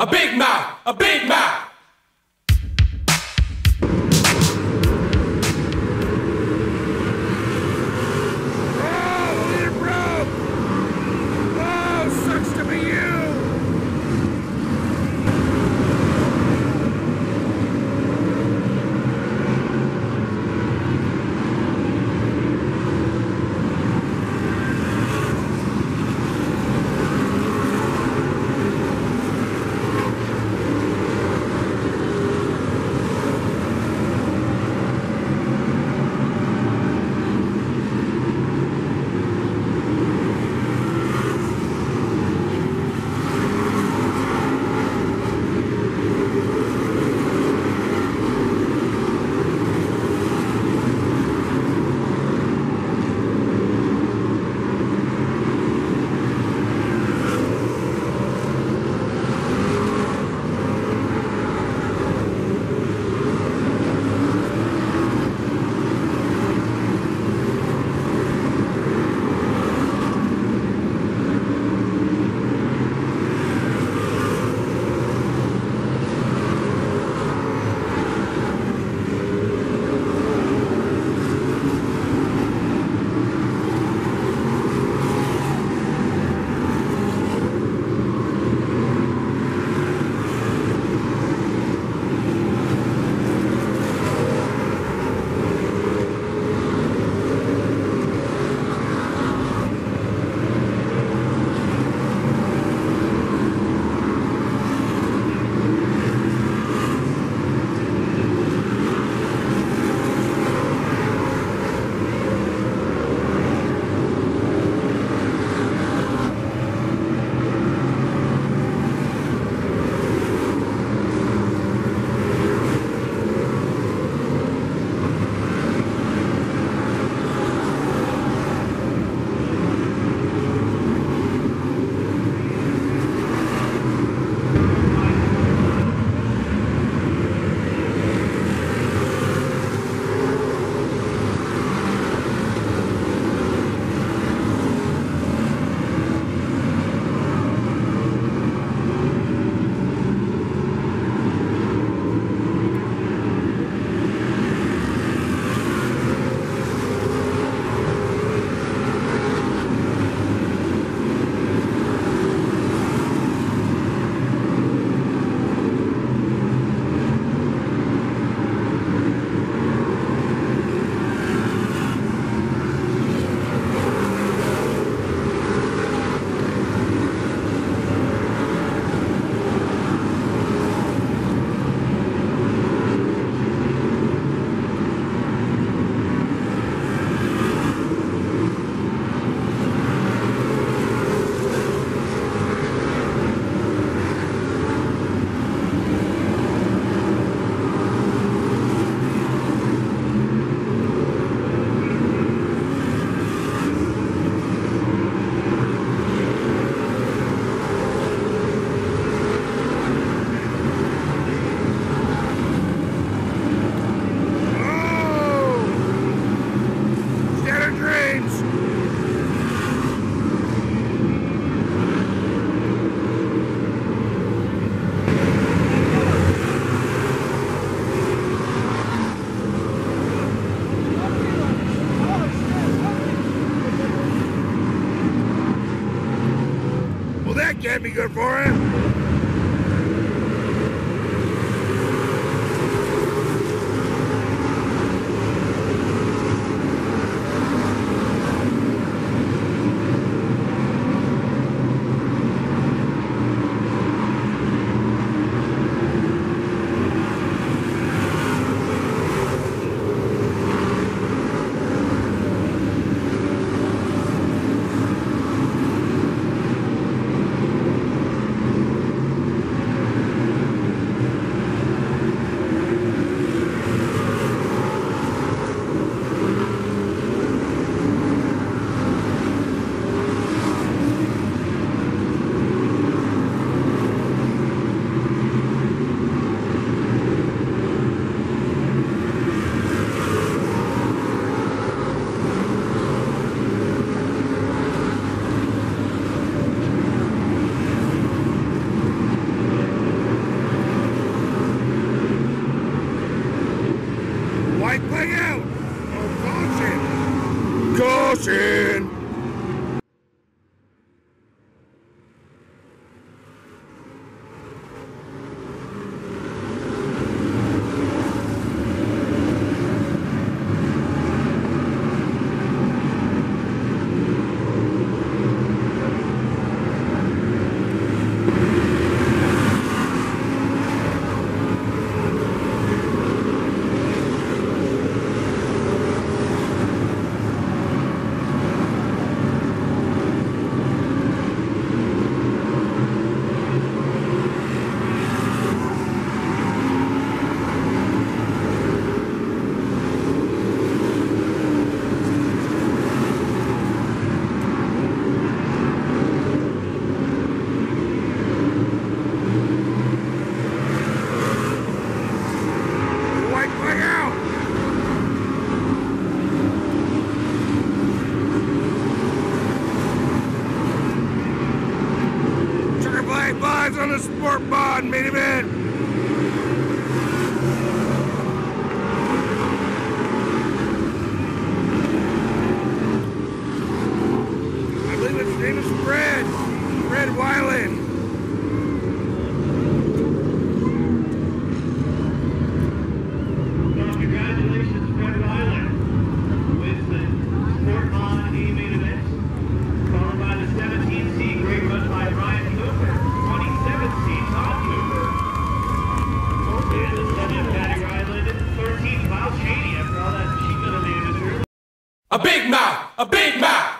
A big mouth, a big mouth. Can't be good for him. White play out! Oh, caution! Caution! guys on the sport mod, meet him in. A big mouth, a big mouth.